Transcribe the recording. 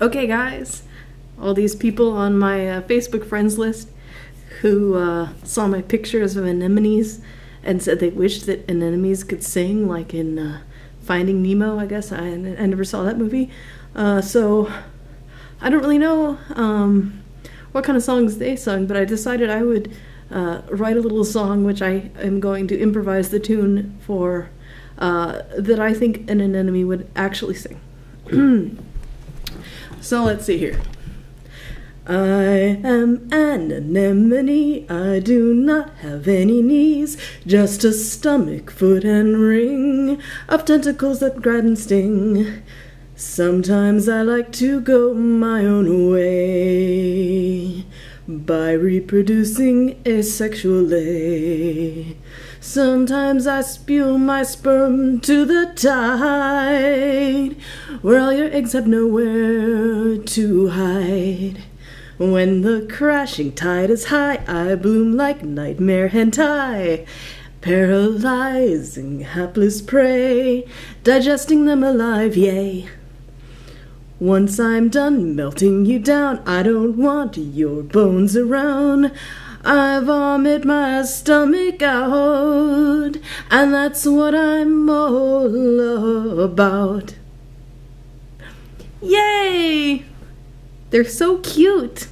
Okay, guys, all these people on my uh, Facebook friends list who uh, saw my pictures of anemones and said they wished that anemones could sing, like in uh, Finding Nemo, I guess. I, I never saw that movie. Uh, so I don't really know um, what kind of songs they sung, but I decided I would uh, write a little song which I am going to improvise the tune for uh, that I think an anemone would actually sing. so let's see here. I am an anemone, I do not have any knees, just a stomach, foot, and ring of tentacles that grab and sting. Sometimes I like to go my own way by reproducing asexually. Sometimes I spew my sperm to the tide, where all your eggs have nowhere to hide. When the crashing tide is high, I bloom like nightmare hentai, paralyzing hapless prey, digesting them alive, yay. Once I'm done melting you down, I don't want your bones around. I vomit my stomach out, and that's what I'm all about. Yay! They're so cute.